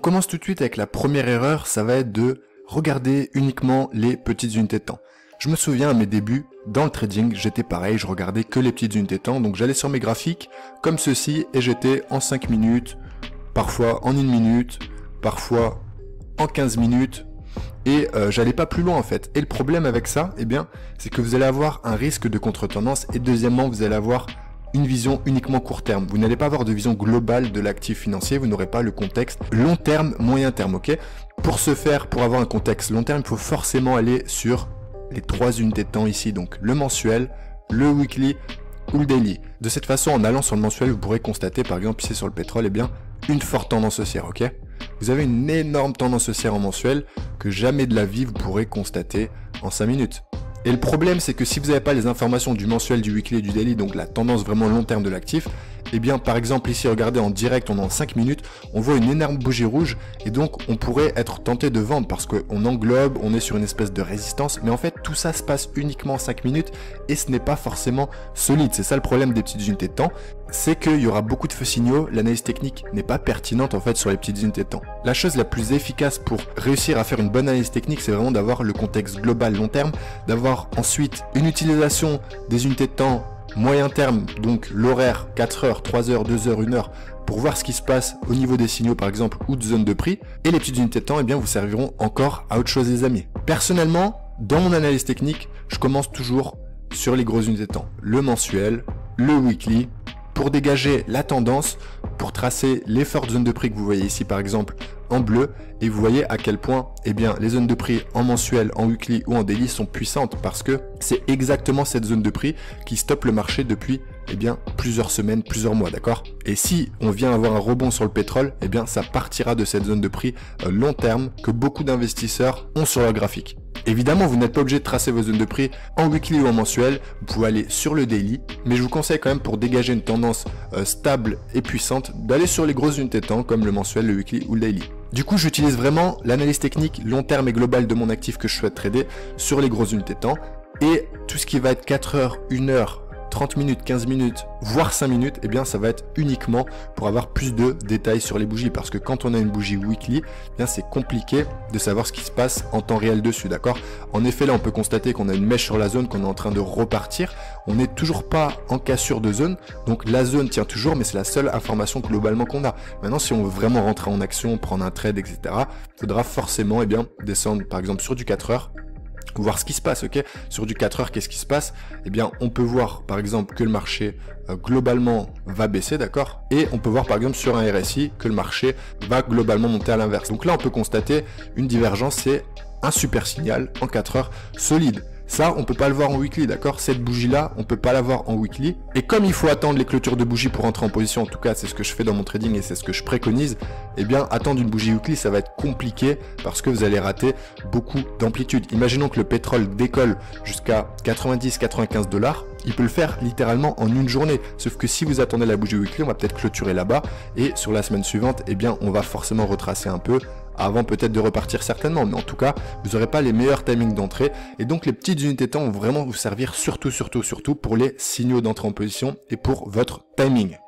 commence tout de suite avec la première erreur, ça va être de regarder uniquement les petites unités de temps. Je me souviens à mes débuts, dans le trading, j'étais pareil, je regardais que les petites unités de temps, donc j'allais sur mes graphiques comme ceci et j'étais en 5 minutes, parfois en 1 minute, parfois en 15 minutes, et euh, j'allais pas plus loin en fait. Et le problème avec ça, eh bien, c'est que vous allez avoir un risque de contre-tendance et deuxièmement, vous allez avoir une vision uniquement court terme. Vous n'allez pas avoir de vision globale de l'actif financier, vous n'aurez pas le contexte long terme, moyen terme, ok? Pour ce faire, pour avoir un contexte long terme, il faut forcément aller sur les trois unités de temps ici, donc le mensuel, le weekly ou le daily. De cette façon, en allant sur le mensuel, vous pourrez constater, par exemple, ici sur le pétrole, eh bien, une forte tendance haussière, ok? Vous avez une énorme tendance haussière en mensuel que jamais de la vie vous pourrez constater en 5 minutes. Et le problème, c'est que si vous n'avez pas les informations du mensuel, du weekly et du daily, donc la tendance vraiment long terme de l'actif, eh bien, par exemple, ici, regardez en direct, on est en 5 minutes, on voit une énorme bougie rouge et donc on pourrait être tenté de vendre parce qu'on englobe, on est sur une espèce de résistance, mais en fait, tout ça se passe uniquement en 5 minutes et ce n'est pas forcément solide. C'est ça le problème des petites unités de temps, c'est qu'il y aura beaucoup de feux signaux, l'analyse technique n'est pas pertinente en fait sur les petites unités de temps. La chose la plus efficace pour réussir à faire une bonne analyse technique, c'est vraiment d'avoir le contexte global long terme, d'avoir ensuite une utilisation des unités de temps Moyen terme, donc l'horaire 4 heures, 3 heures, 2 heures, 1 heure, pour voir ce qui se passe au niveau des signaux par exemple ou de zone de prix. Et les petites unités de temps, eh bien, vous serviront encore à autre chose les amis. Personnellement, dans mon analyse technique, je commence toujours sur les grosses unités de temps. Le mensuel, le weekly, pour dégager la tendance, pour tracer les fortes zones de prix que vous voyez ici par exemple en bleu et vous voyez à quel point eh bien, les zones de prix en mensuel, en weekly ou en daily sont puissantes parce que c'est exactement cette zone de prix qui stoppe le marché depuis eh bien, plusieurs semaines, plusieurs mois, d'accord? Et si on vient avoir un rebond sur le pétrole, eh bien, ça partira de cette zone de prix euh, long terme que beaucoup d'investisseurs ont sur leur graphique. Évidemment, vous n'êtes pas obligé de tracer vos zones de prix en weekly ou en mensuel, vous pouvez aller sur le daily, mais je vous conseille quand même pour dégager une tendance euh, stable et puissante d'aller sur les grosses unités de temps comme le mensuel, le weekly ou le daily. Du coup, j'utilise vraiment l'analyse technique long terme et globale de mon actif que je souhaite trader sur les grosses unités de temps. Et tout ce qui va être 4 heures, 1 heure, 30 minutes, 15 minutes, voire 5 minutes, eh bien ça va être uniquement pour avoir plus de détails sur les bougies. Parce que quand on a une bougie weekly, eh bien c'est compliqué de savoir ce qui se passe en temps réel dessus, d'accord? En effet, là on peut constater qu'on a une mèche sur la zone, qu'on est en train de repartir. On n'est toujours pas en cassure de zone, donc la zone tient toujours, mais c'est la seule information globalement qu'on a. Maintenant, si on veut vraiment rentrer en action, prendre un trade, etc., il faudra forcément eh bien, descendre par exemple sur du 4 heures voir ce qui se passe, ok Sur du 4 heures, qu'est-ce qui se passe Eh bien, on peut voir, par exemple, que le marché euh, globalement va baisser, d'accord Et on peut voir, par exemple, sur un RSI, que le marché va globalement monter à l'inverse. Donc là, on peut constater une divergence, c'est un super signal en 4 heures solide. Ça, on peut pas le voir en weekly, d'accord? Cette bougie-là, on peut pas la voir en weekly. Et comme il faut attendre les clôtures de bougie pour entrer en position, en tout cas, c'est ce que je fais dans mon trading et c'est ce que je préconise, eh bien, attendre une bougie weekly, ça va être compliqué parce que vous allez rater beaucoup d'amplitude. Imaginons que le pétrole décolle jusqu'à 90-95 dollars. Il peut le faire littéralement en une journée. Sauf que si vous attendez la bougie weekly, on va peut-être clôturer là-bas. Et sur la semaine suivante, eh bien, on va forcément retracer un peu avant peut-être de repartir certainement, mais en tout cas, vous n'aurez pas les meilleurs timings d'entrée. Et donc les petites unités temps vont vraiment vous servir surtout, surtout, surtout pour les signaux d'entrée en position et pour votre timing.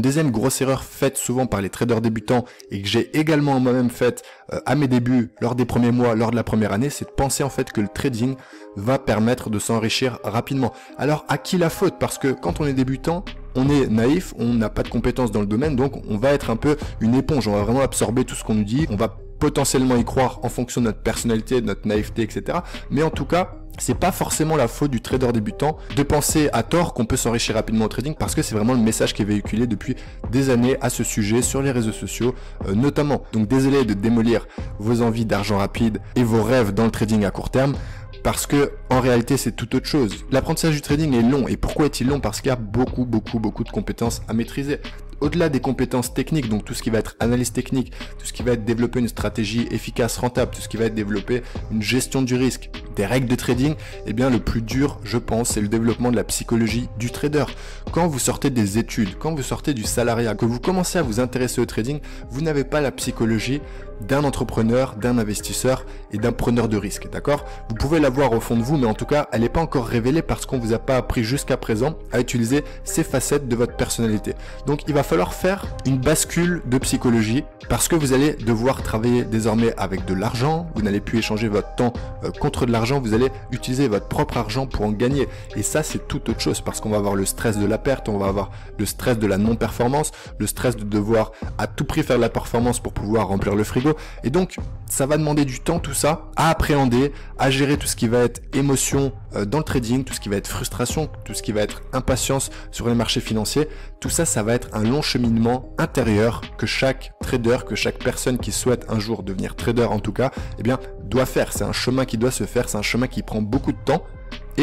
Une deuxième grosse erreur faite souvent par les traders débutants et que j'ai également moi-même faite euh, à mes débuts, lors des premiers mois, lors de la première année, c'est de penser en fait que le trading va permettre de s'enrichir rapidement. Alors à qui la faute? Parce que quand on est débutant, on est naïf, on n'a pas de compétences dans le domaine, donc on va être un peu une éponge, on va vraiment absorber tout ce qu'on nous dit, on va potentiellement y croire en fonction de notre personnalité, de notre naïveté, etc. Mais en tout cas, c'est pas forcément la faute du trader débutant de penser à tort qu'on peut s'enrichir rapidement au trading parce que c'est vraiment le message qui est véhiculé depuis des années à ce sujet sur les réseaux sociaux euh, notamment. Donc désolé de démolir vos envies d'argent rapide et vos rêves dans le trading à court terme parce que en réalité c'est tout autre chose. L'apprentissage du trading est long et pourquoi est-il long? Parce qu'il y a beaucoup beaucoup beaucoup de compétences à maîtriser. Au-delà des compétences techniques, donc tout ce qui va être analyse technique, tout ce qui va être développer une stratégie efficace, rentable, tout ce qui va être développer une gestion du risque, règles de trading, eh bien le plus dur, je pense, c'est le développement de la psychologie du trader. Quand vous sortez des études, quand vous sortez du salariat, que vous commencez à vous intéresser au trading, vous n'avez pas la psychologie d'un entrepreneur, d'un investisseur et d'un preneur de risque, d'accord? Vous pouvez l'avoir au fond de vous, mais en tout cas, elle n'est pas encore révélée parce qu'on vous a pas appris jusqu'à présent à utiliser ces facettes de votre personnalité. Donc, il va falloir faire une bascule de psychologie parce que vous allez devoir travailler désormais avec de l'argent. Vous n'allez plus échanger votre temps euh, contre de l'argent. Vous allez utiliser votre propre argent pour en gagner. Et ça, c'est tout autre chose parce qu'on va avoir le stress de la perte, on va avoir le stress de la non-performance, le stress de devoir à tout prix faire de la performance pour pouvoir remplir le frigo et donc, ça va demander du temps, tout ça, à appréhender, à gérer tout ce qui va être émotion dans le trading, tout ce qui va être frustration, tout ce qui va être impatience sur les marchés financiers. Tout ça, ça va être un long cheminement intérieur que chaque trader, que chaque personne qui souhaite un jour devenir trader en tout cas, eh bien, doit faire. C'est un chemin qui doit se faire, c'est un chemin qui prend beaucoup de temps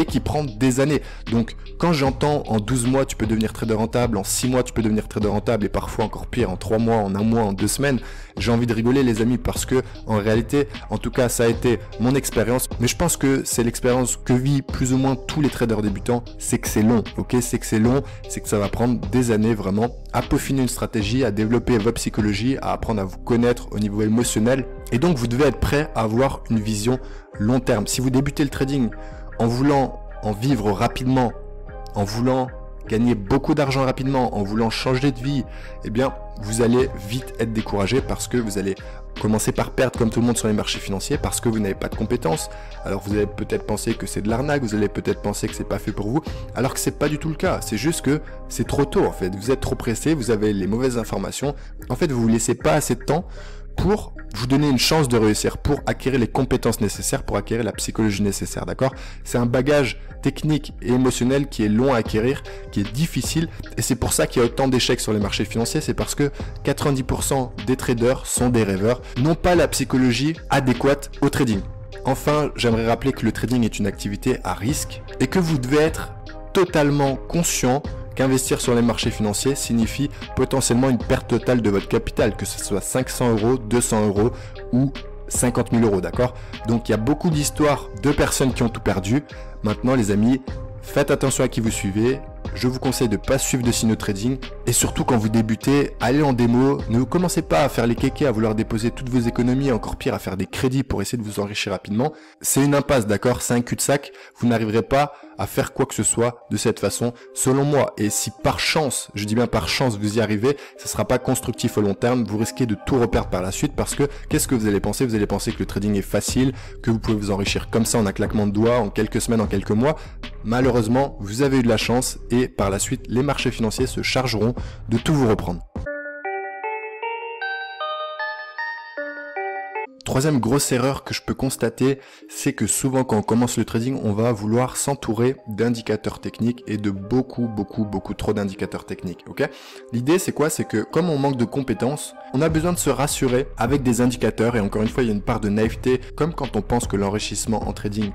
qui prend des années. Donc quand j'entends en 12 mois tu peux devenir trader rentable, en 6 mois tu peux devenir trader rentable et parfois encore pire en 3 mois, en 1 mois, en 2 semaines, j'ai envie de rigoler les amis parce que en réalité, en tout cas ça a été mon expérience, mais je pense que c'est l'expérience que vit plus ou moins tous les traders débutants, c'est que c'est long, ok? C'est que c'est long, c'est que ça va prendre des années vraiment à peaufiner une stratégie, à développer votre psychologie, à apprendre à vous connaître au niveau émotionnel et donc vous devez être prêt à avoir une vision long terme. Si vous débutez le trading en voulant en vivre rapidement, en voulant gagner beaucoup d'argent rapidement, en voulant changer de vie, eh bien, vous allez vite être découragé parce que vous allez commencer par perdre comme tout le monde sur les marchés financiers parce que vous n'avez pas de compétences. Alors vous allez peut-être penser que c'est de l'arnaque, vous allez peut-être penser que c'est pas fait pour vous, alors que c'est pas du tout le cas. C'est juste que c'est trop tôt en fait. Vous êtes trop pressé, vous avez les mauvaises informations. En fait, vous vous laissez pas assez de temps pour vous donner une chance de réussir, pour acquérir les compétences nécessaires, pour acquérir la psychologie nécessaire, d'accord? C'est un bagage technique et émotionnel qui est long à acquérir, qui est difficile, et c'est pour ça qu'il y a autant d'échecs sur les marchés financiers, c'est parce que 90% des traders sont des rêveurs, n'ont pas la psychologie adéquate au trading. Enfin, j'aimerais rappeler que le trading est une activité à risque et que vous devez être totalement conscient qu'investir sur les marchés financiers signifie potentiellement une perte totale de votre capital, que ce soit 500 euros, 200 euros ou 50 000 euros, d'accord? Donc il y a beaucoup d'histoires de personnes qui ont tout perdu. Maintenant les amis, faites attention à qui vous suivez, je vous conseille de ne pas suivre de signaux trading. Et surtout quand vous débutez, allez en démo, ne commencez pas à faire les kékés, à vouloir déposer toutes vos économies, encore pire à faire des crédits pour essayer de vous enrichir rapidement. C'est une impasse, d'accord? C'est un cul-de-sac, vous n'arriverez pas à faire quoi que ce soit de cette façon, selon moi. Et si par chance, je dis bien par chance, vous y arrivez, ce sera pas constructif au long terme, vous risquez de tout reperdre par la suite parce que qu'est-ce que vous allez penser? Vous allez penser que le trading est facile, que vous pouvez vous enrichir comme ça en un claquement de doigts, en quelques semaines, en quelques mois. Malheureusement, vous avez eu de la chance et par la suite, les marchés financiers se chargeront de tout vous reprendre. Troisième grosse erreur que je peux constater, c'est que souvent quand on commence le trading, on va vouloir s'entourer d'indicateurs techniques et de beaucoup, beaucoup, beaucoup trop d'indicateurs techniques. Ok? L'idée c'est quoi? C'est que comme on manque de compétences, on a besoin de se rassurer avec des indicateurs et encore une fois, il y a une part de naïveté, comme quand on pense que l'enrichissement en trading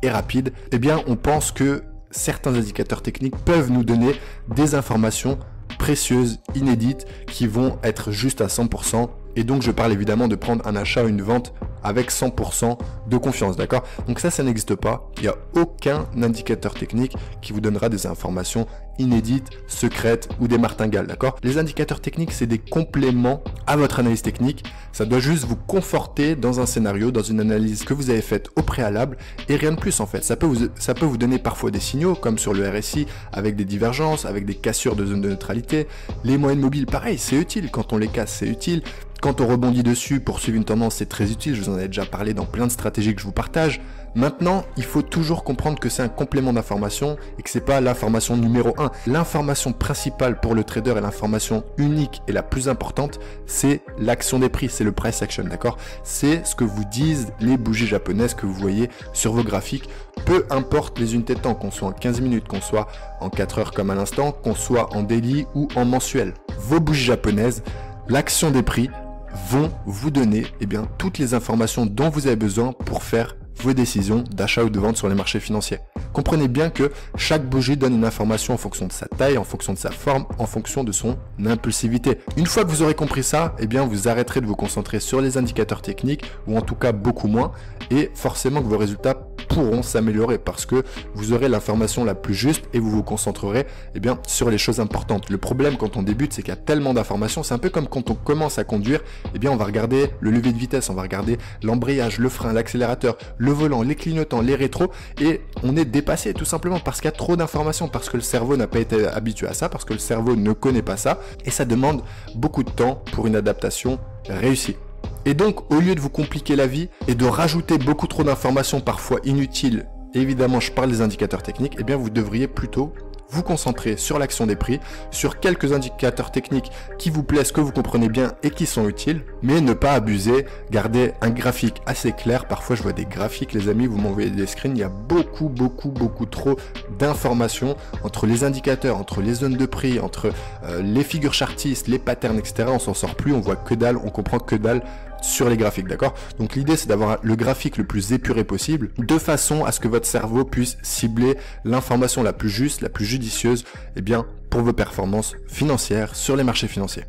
est rapide, eh bien on pense que certains indicateurs techniques peuvent nous donner des informations précieuses, inédites, qui vont être juste à 100%. Et donc je parle évidemment de prendre un achat ou une vente avec 100% de confiance, d'accord? Donc ça, ça n'existe pas. Il n'y a aucun indicateur technique qui vous donnera des informations inédites, secrètes ou des martingales, d'accord? Les indicateurs techniques, c'est des compléments à votre analyse technique. Ça doit juste vous conforter dans un scénario, dans une analyse que vous avez faite au préalable et rien de plus en fait. Ça peut vous, ça peut vous donner parfois des signaux comme sur le RSI avec des divergences, avec des cassures de zone de neutralité. Les moyennes mobiles, pareil, c'est utile. Quand on les casse, c'est utile. Quand on rebondit dessus pour suivre une tendance, c'est très utile. Je vous en ai déjà parlé dans plein de stratégies que je vous partage. Maintenant, il faut toujours comprendre que c'est un complément d'information et que c'est pas l'information numéro 1. L'information principale pour le trader et l'information unique et la plus importante, c'est l'action des prix, c'est le price action, d'accord? C'est ce que vous disent les bougies japonaises que vous voyez sur vos graphiques. Peu importe les unités de temps, qu'on soit en 15 minutes, qu'on soit en 4 heures comme à l'instant, qu'on soit en daily ou en mensuel. Vos bougies japonaises, l'action des prix, vont vous donner eh bien, toutes les informations dont vous avez besoin pour faire vos décisions d'achat ou de vente sur les marchés financiers. Comprenez bien que chaque bougie donne une information en fonction de sa taille, en fonction de sa forme, en fonction de son impulsivité. Une fois que vous aurez compris ça, eh bien vous arrêterez de vous concentrer sur les indicateurs techniques, ou en tout cas beaucoup moins, et forcément que vos résultats pourront s'améliorer parce que vous aurez l'information la plus juste et vous vous concentrerez eh bien, sur les choses importantes. Le problème quand on débute, c'est qu'il y a tellement d'informations. C'est un peu comme quand on commence à conduire, eh bien, on va regarder le levier de vitesse, on va regarder l'embrayage, le frein, l'accélérateur, le volant, les clignotants, les rétros et on est dépassé tout simplement parce qu'il y a trop d'informations, parce que le cerveau n'a pas été habitué à ça, parce que le cerveau ne connaît pas ça et ça demande beaucoup de temps pour une adaptation réussie. Et donc, au lieu de vous compliquer la vie et de rajouter beaucoup trop d'informations parfois inutiles, évidemment je parle des indicateurs techniques, eh bien vous devriez plutôt vous concentrer sur l'action des prix, sur quelques indicateurs techniques qui vous plaisent, que vous comprenez bien et qui sont utiles, mais ne pas abuser, garder un graphique assez clair. Parfois, je vois des graphiques, les amis, vous m'envoyez des screens, il y a beaucoup, beaucoup, beaucoup trop d'informations entre les indicateurs, entre les zones de prix, entre euh, les figures chartistes, les patterns, etc. On s'en sort plus, on voit que dalle, on comprend que dalle sur les graphiques, d'accord? Donc l'idée c'est d'avoir le graphique le plus épuré possible, de façon à ce que votre cerveau puisse cibler l'information la plus juste, la plus judicieuse, eh bien, pour vos performances financières sur les marchés financiers.